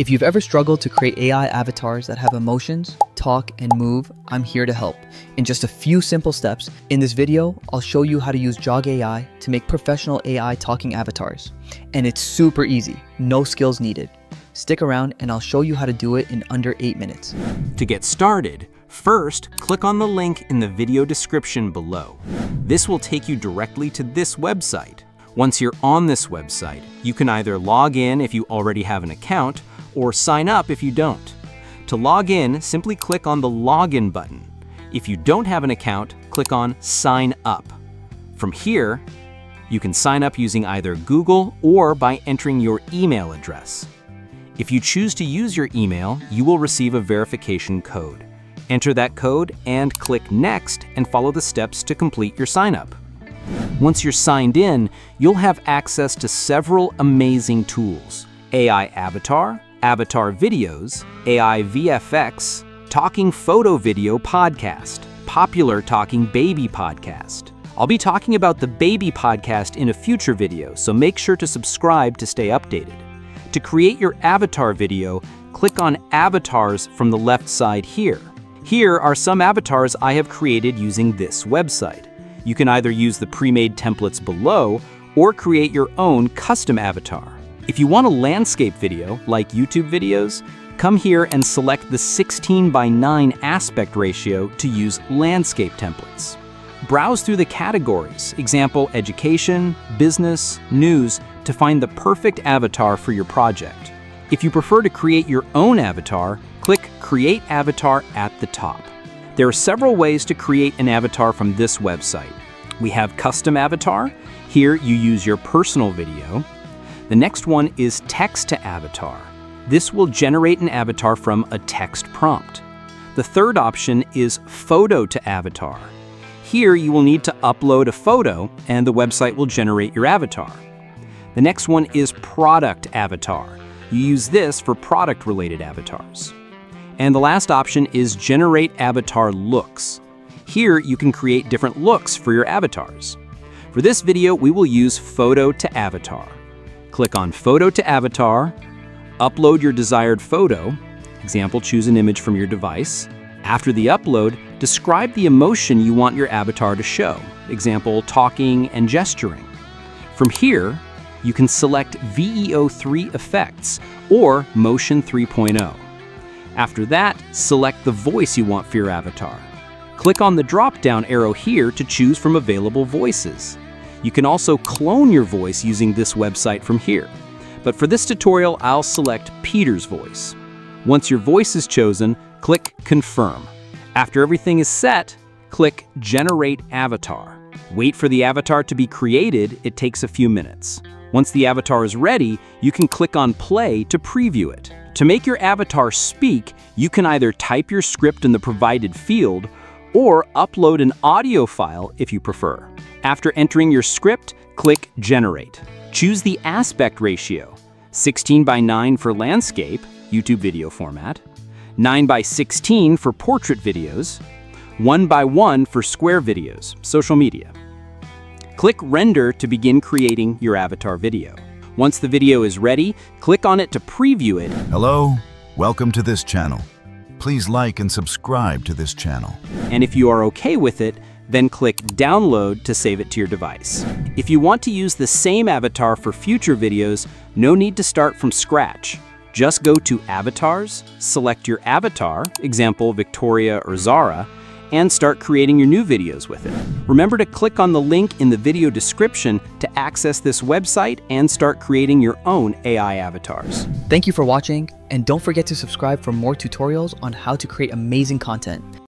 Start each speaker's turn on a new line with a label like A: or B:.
A: If you've ever struggled to create AI avatars that have emotions, talk, and move, I'm here to help. In just a few simple steps, in this video, I'll show you how to use Jogg AI to make professional AI talking avatars. And it's super easy, no skills needed. Stick around and I'll show you how to do it in under 8 minutes.
B: To get started, first click on the link in the video description below. This will take you directly to this website. Once you're on this website, you can either log in if you already have an account or sign up if you don't. To log in, simply click on the Login button. If you don't have an account, click on Sign Up. From here, you can sign up using either Google or by entering your email address. If you choose to use your email, you will receive a verification code. Enter that code and click Next and follow the steps to complete your sign up. Once you're signed in, you'll have access to several amazing tools. AI Avatar, Avatar Videos, AI VFX, Talking Photo Video Podcast, Popular Talking Baby Podcast. I'll be talking about the Baby Podcast in a future video, so make sure to subscribe to stay updated. To create your avatar video, click on Avatars from the left side here. Here are some avatars I have created using this website. You can either use the pre-made templates below or create your own custom avatar. If you want a landscape video, like YouTube videos, come here and select the 16 by 9 aspect ratio to use landscape templates. Browse through the categories, example education, business, news, to find the perfect avatar for your project. If you prefer to create your own avatar, click Create Avatar at the top. There are several ways to create an avatar from this website. We have Custom Avatar. Here you use your personal video. The next one is text to avatar. This will generate an avatar from a text prompt. The third option is photo to avatar. Here you will need to upload a photo and the website will generate your avatar. The next one is product avatar. You use this for product related avatars. And the last option is generate avatar looks. Here you can create different looks for your avatars. For this video, we will use photo to avatar. Click on Photo to Avatar, upload your desired photo, example, choose an image from your device. After the upload, describe the emotion you want your avatar to show, example, talking and gesturing. From here, you can select VEO3 effects or Motion 3.0. After that, select the voice you want for your avatar. Click on the drop-down arrow here to choose from available voices. You can also clone your voice using this website from here. But for this tutorial, I'll select Peter's voice. Once your voice is chosen, click Confirm. After everything is set, click Generate Avatar. Wait for the avatar to be created, it takes a few minutes. Once the avatar is ready, you can click on Play to preview it. To make your avatar speak, you can either type your script in the provided field or upload an audio file if you prefer. After entering your script, click Generate. Choose the aspect ratio, 16 by 9 for landscape, YouTube video format, 9 by 16 for portrait videos, 1 by 1 for square videos, social media. Click Render to begin creating your avatar video. Once the video is ready, click on it to preview it.
C: Hello, welcome to this channel. Please like and subscribe to this channel.
B: And if you are okay with it, then click Download to save it to your device. If you want to use the same avatar for future videos, no need to start from scratch. Just go to Avatars, select your avatar, example Victoria or Zara, and start creating your new videos with it. Remember to click on the link in the video description to access this website and start creating your own AI avatars.
A: Thank you for watching, and don't forget to subscribe for more tutorials on how to create amazing content.